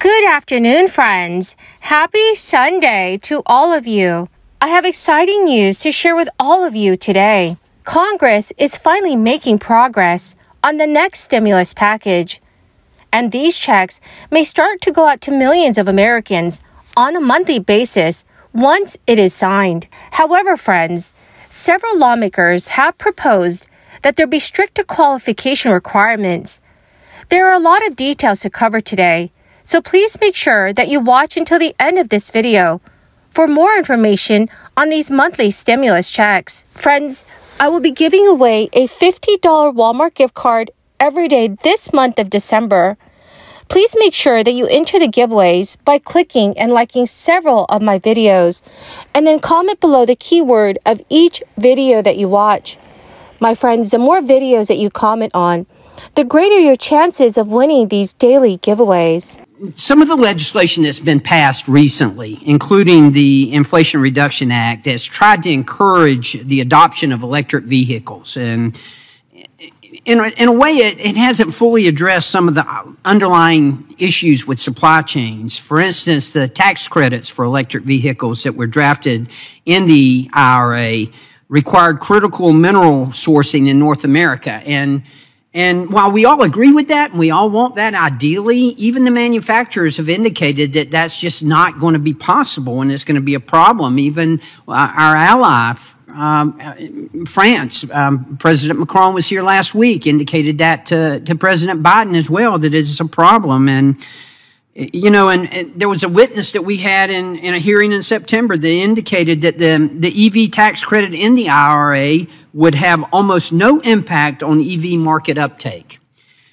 Good afternoon, friends. Happy Sunday to all of you. I have exciting news to share with all of you today. Congress is finally making progress on the next stimulus package. And these checks may start to go out to millions of Americans on a monthly basis once it is signed. However, friends, several lawmakers have proposed that there be stricter qualification requirements. There are a lot of details to cover today, so please make sure that you watch until the end of this video for more information on these monthly stimulus checks. Friends, I will be giving away a $50 Walmart gift card every day this month of December. Please make sure that you enter the giveaways by clicking and liking several of my videos, and then comment below the keyword of each video that you watch. My friends, the more videos that you comment on, the greater your chances of winning these daily giveaways. Some of the legislation that's been passed recently, including the Inflation Reduction Act, has tried to encourage the adoption of electric vehicles. And in a, in a way, it, it hasn't fully addressed some of the underlying issues with supply chains. For instance, the tax credits for electric vehicles that were drafted in the IRA required critical mineral sourcing in North America. And and while we all agree with that and we all want that ideally, even the manufacturers have indicated that that's just not going to be possible and it's going to be a problem. Even uh, our ally, um, France, um, President Macron was here last week, indicated that to, to President Biden as well, that it's a problem. And you know, and, and, there was a witness that we had in, in a hearing in September that indicated that the, the EV tax credit in the IRA would have almost no impact on EV market uptake.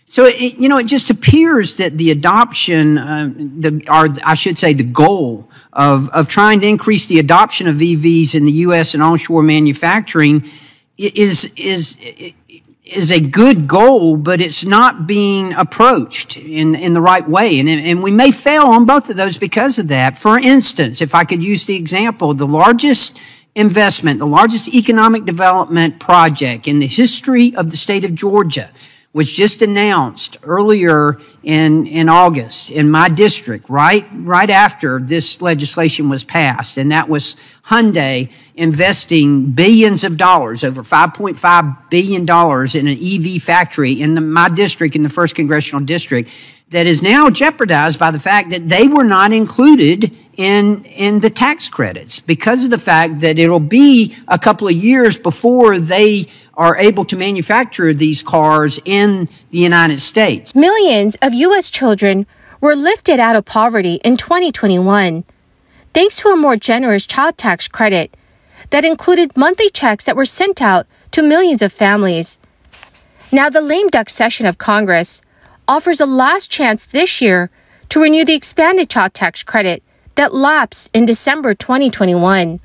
So, it, you know, it just appears that the adoption, uh, the, or I should say the goal of, of trying to increase the adoption of EVs in the U.S. and onshore manufacturing is, is, is a good goal, but it's not being approached in, in the right way. And, and we may fail on both of those because of that. For instance, if I could use the example, the largest investment, the largest economic development project in the history of the state of Georgia was just announced earlier in, in August in my district, right, right after this legislation was passed. And that was Hyundai investing billions of dollars, over $5.5 billion in an EV factory in the, my district, in the first congressional district, that is now jeopardized by the fact that they were not included in, in the tax credits because of the fact that it'll be a couple of years before they are able to manufacture these cars in the United States. Millions of U.S. children were lifted out of poverty in 2021 thanks to a more generous child tax credit that included monthly checks that were sent out to millions of families. Now, the lame duck session of Congress offers a last chance this year to renew the expanded child tax credit that lapsed in December 2021.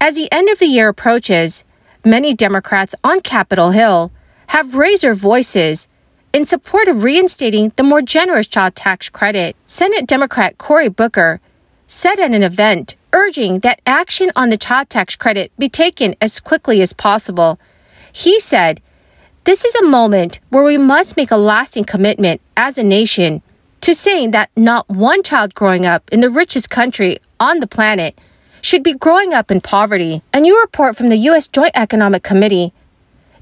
As the end of the year approaches, many Democrats on Capitol Hill have raised their voices in support of reinstating the more generous child tax credit. Senate Democrat Cory Booker said at an event urging that action on the child tax credit be taken as quickly as possible. He said, This is a moment where we must make a lasting commitment as a nation to saying that not one child growing up in the richest country on the planet should be growing up in poverty. A new report from the U.S. Joint Economic Committee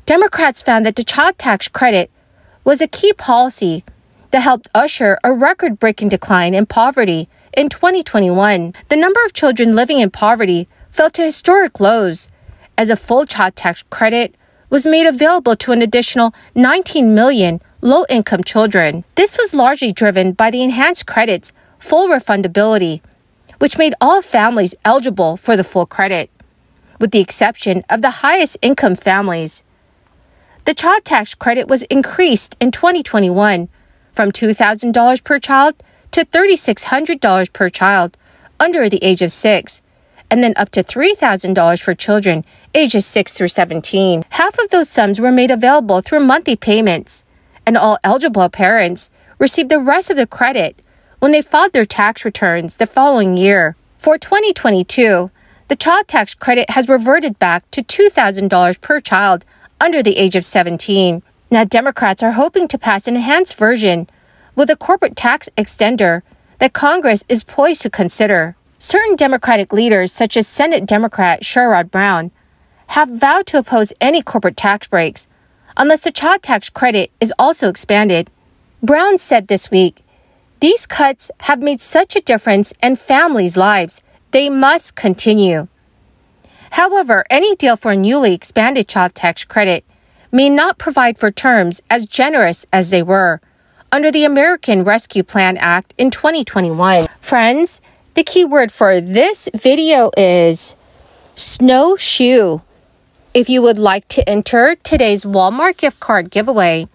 Democrats found that the child tax credit was a key policy that helped usher a record breaking decline in poverty in 2021, the number of children living in poverty fell to historic lows as a full child tax credit was made available to an additional 19 million low income children. This was largely driven by the enhanced credit's full refundability, which made all families eligible for the full credit, with the exception of the highest income families. The child tax credit was increased in 2021 from $2,000 per child to $3,600 per child under the age of six, and then up to $3,000 for children ages 6 through 17. Half of those sums were made available through monthly payments, and all eligible parents received the rest of the credit when they filed their tax returns the following year. For 2022, the child tax credit has reverted back to $2,000 per child under the age of 17. Now, Democrats are hoping to pass an enhanced version with a corporate tax extender that Congress is poised to consider. Certain Democratic leaders, such as Senate Democrat Sherrod Brown, have vowed to oppose any corporate tax breaks unless the child tax credit is also expanded. Brown said this week, These cuts have made such a difference in families' lives. They must continue. However, any deal for a newly expanded child tax credit may not provide for terms as generous as they were under the American Rescue Plan Act in 2021. Friends, the key word for this video is snowshoe. If you would like to enter today's Walmart gift card giveaway,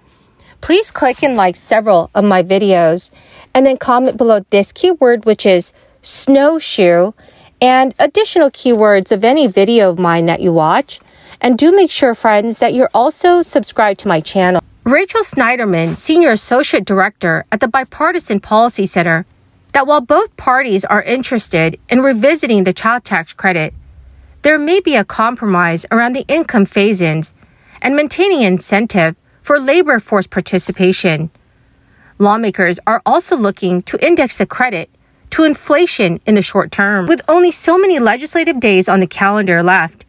please click and like several of my videos and then comment below this keyword, which is snowshoe, and additional keywords of any video of mine that you watch. And do make sure, friends, that you're also subscribed to my channel. Rachel Snyderman, Senior Associate Director at the Bipartisan Policy Center, that while both parties are interested in revisiting the child tax credit, there may be a compromise around the income phase ins and maintaining incentive for labor force participation. Lawmakers are also looking to index the credit to inflation in the short term. With only so many legislative days on the calendar left,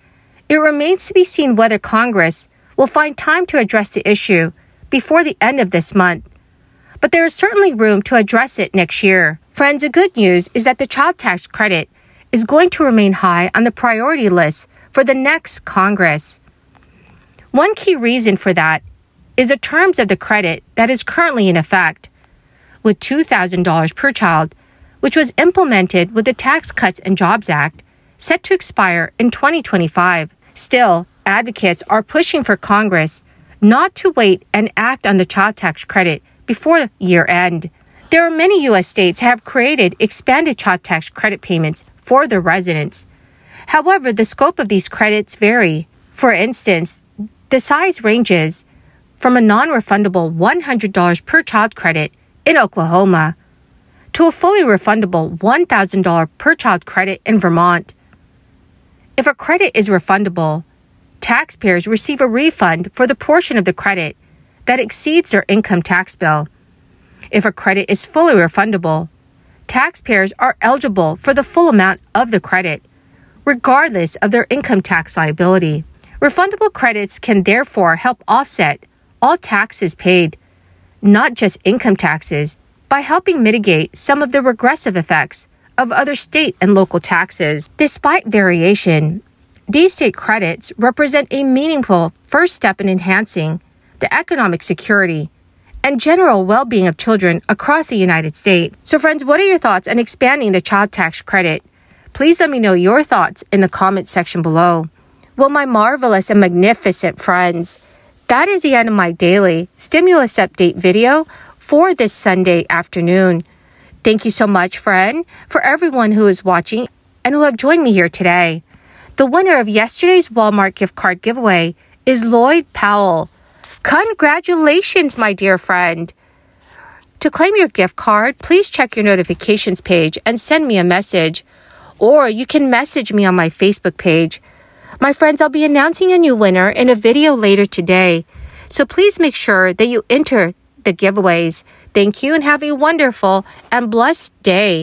it remains to be seen whether Congress will find time to address the issue before the end of this month. But there is certainly room to address it next year. Friends, the good news is that the child tax credit is going to remain high on the priority list for the next Congress. One key reason for that is the terms of the credit that is currently in effect, with $2,000 per child, which was implemented with the Tax Cuts and Jobs Act, set to expire in 2025. Still, advocates are pushing for Congress not to wait and act on the child tax credit before year end. There are many U.S. states have created expanded child tax credit payments for the residents. However, the scope of these credits vary. For instance, the size ranges from a non-refundable $100 per child credit in Oklahoma to a fully refundable $1,000 per child credit in Vermont. If a credit is refundable, taxpayers receive a refund for the portion of the credit that exceeds their income tax bill. If a credit is fully refundable, taxpayers are eligible for the full amount of the credit, regardless of their income tax liability. Refundable credits can therefore help offset all taxes paid, not just income taxes, by helping mitigate some of the regressive effects of other state and local taxes. Despite variation, these state credits represent a meaningful first step in enhancing the economic security and general well being of children across the United States. So, friends, what are your thoughts on expanding the child tax credit? Please let me know your thoughts in the comment section below. Well, my marvelous and magnificent friends, that is the end of my daily stimulus update video for this Sunday afternoon. Thank you so much, friend, for everyone who is watching and who have joined me here today. The winner of yesterday's Walmart gift card giveaway is Lloyd Powell. Congratulations, my dear friend. To claim your gift card, please check your notifications page and send me a message, or you can message me on my Facebook page. My friends, I'll be announcing a new winner in a video later today, so please make sure that you enter the giveaways. Thank you and have a wonderful and blessed day.